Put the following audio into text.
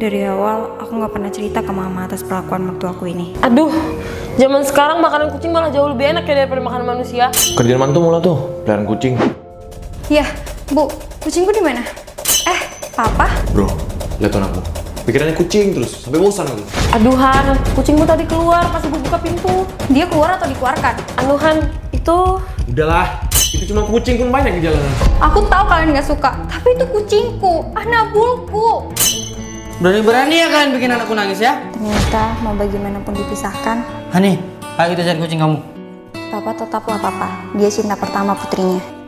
Dari awal aku nggak pernah cerita ke mama atas perlakuan waktu aku ini. Aduh, zaman sekarang makanan kucing malah jauh lebih enak ya daripada makanan manusia. Kerjaan mantu mula tuh, peliharaan kucing. Iya, Bu, kucingku di mana? Eh, Papa? Bro, lihat anakmu. Pikirannya kucing terus, sampai bosan aku. Aduhan, kucingmu tadi keluar pas ibu buka pintu. Dia keluar atau dikeluarkan? Anuhan, itu Udahlah, itu cuma kucing pun banyak di jalanan. Aku tahu kalian nggak suka, tapi itu kucingku, Anabulku. Berani-berani ya kalian bikin anakku nangis ya? Ternyata mau bagaimanapun dipisahkan, Hani, ayo kita cari kucing kamu. Papa tetaplah Papa. Dia cinta pertama putrinya.